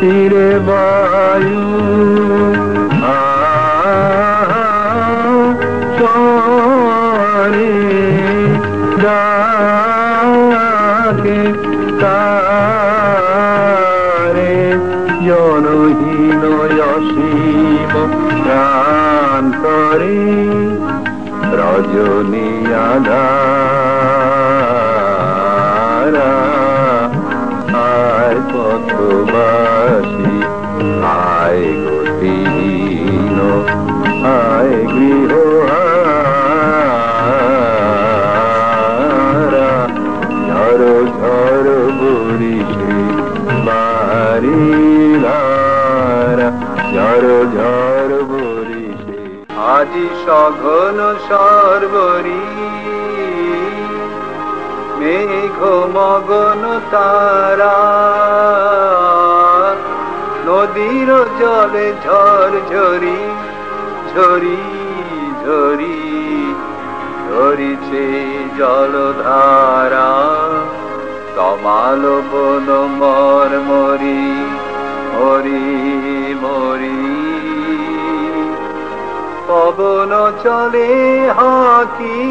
তীরে বায়ু চরে ডাকে তারে ধারা আজি সঘন সর্বরী। মেঘ মগন তারা, নদীর জলে ঝর ঝরি ঝরি ঝরি ঝরিছে জলধারা। তমাল বন মর মরি মরি মরি। পবন চলে হাকি,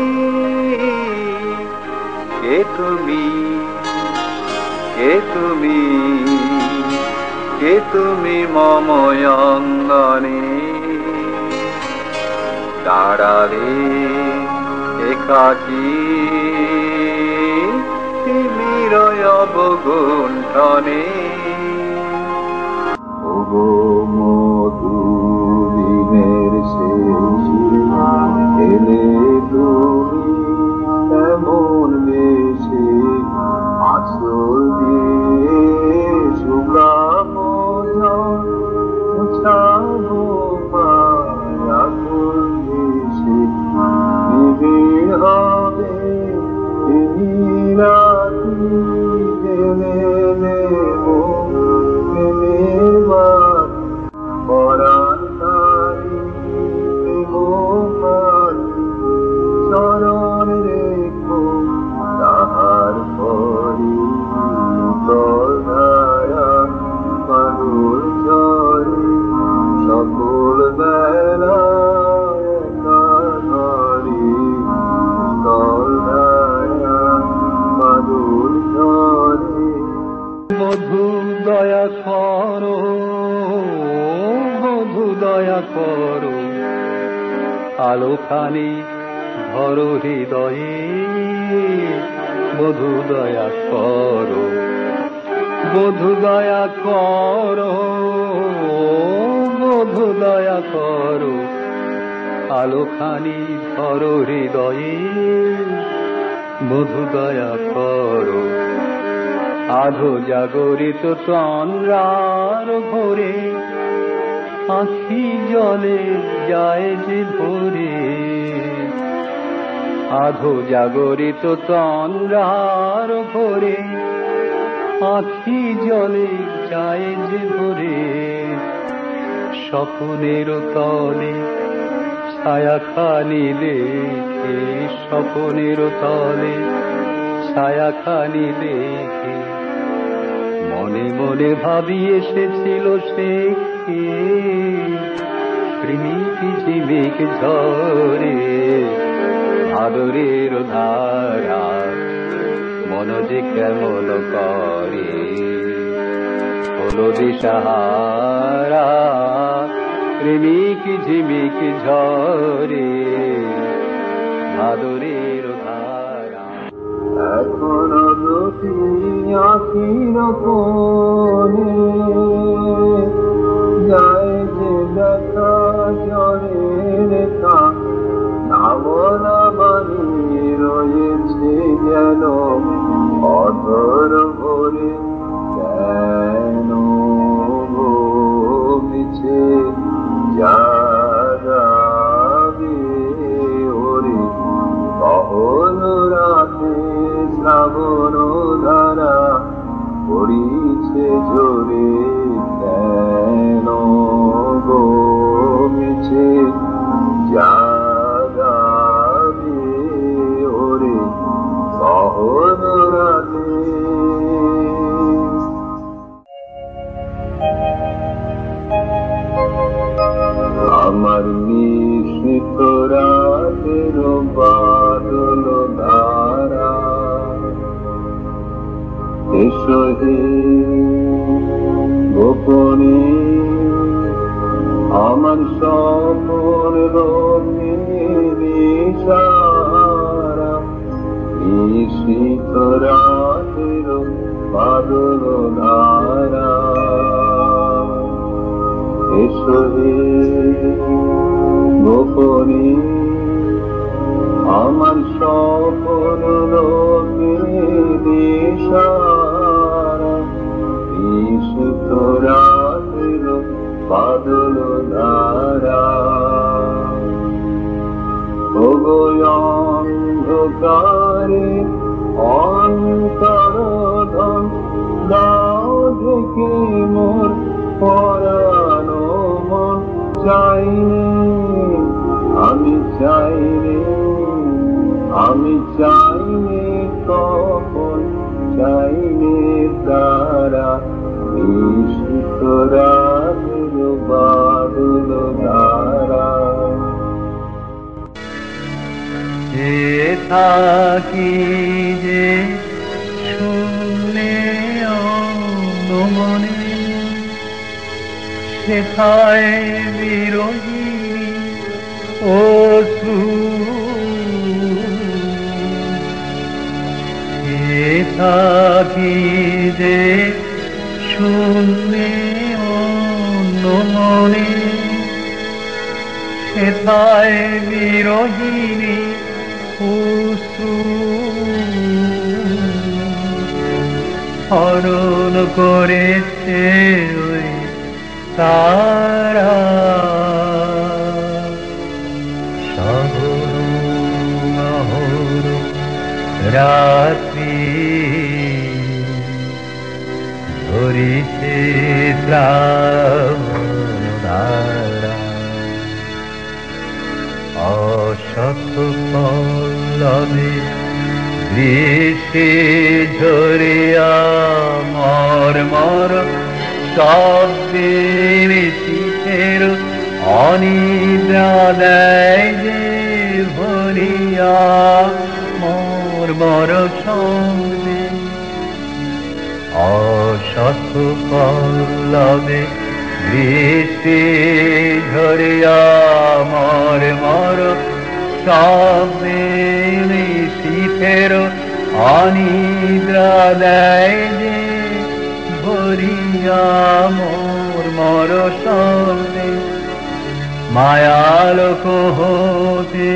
কে তুমি কে তুমি কে তুমি মময়ঙ্গনে? দাঁড়ালে একাকি তিমির অবগুণ্ঠনে। ওগো মধুদিনের মধু দয়া করো। আলোখানি ধরো হৃদয়ে বধু দয়া করো। বধু দয়া করো মধু দয়া করো। আলোখানি ধরো হৃদয়ে মধু দয়া করো। আধো জাগরিত তন্দ্রার ভোরে আখি জলে যায় যে ভোরে। আধো জাগরিত তন্দ্রার ভোরে আখি জলে যায় যে ভোরে। স্বপ্নের তলে ছায়া খানি দেখে, স্বপ্নের তলে ছায়া খানি দেখে মনে মনে ভাবি এসেছিল সে কে? প্রেমিক ঝিমিক ঝরে আদরের ধারা, মন যে কেমন করে? হলো দিশাহারা, প্রেমিক ঝিমিক ঝরে আদরের ধারা। এখন की न को বিশিত রাতের বাদল ধারা। এসহে গোপনে আমার স্বপন রোগিসারা ঈশিত রাতের বাদল ধারা। এসহে থাকি যে শুনে মনে সেথায় বিরোহী যে থাকি যে শুনে মনে সেথায় অশ্রু হরণ করেছে ওই তারা। অহর রাত্রি ধরিছে ধারা অসত পল্লবে গ্রীষ্মে ঝরিয়া মর মর শব্দের শীতের অনিদ্রা দেয় যে ভরিয়া মর মর সঙ্গে। অসত পল্লবে বৃষ্টি ঝরিয়া মর মর সবে শীতের অনিদ্রা দেয় যে ভরিয়া মোর মর সবে মায়ালোক হতে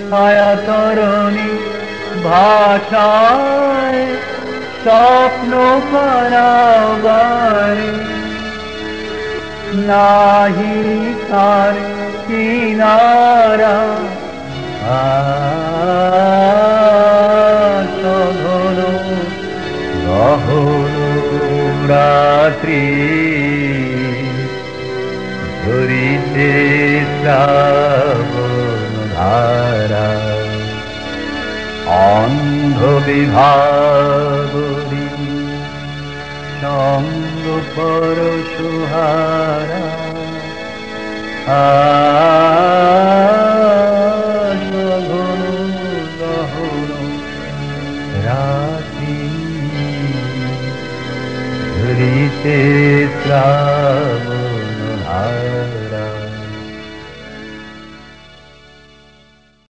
ছায়া তরণী ভাষায় স্বপ্ন করাবারে নাহি তার কিনারা। আশধন গহন রাত্রি। ধরিতে ধারা। অন্ধ বিভাগরী সঙ্গ পর সুহারা। আশঘন